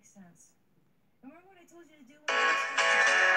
makes sense. Remember what I told you to do when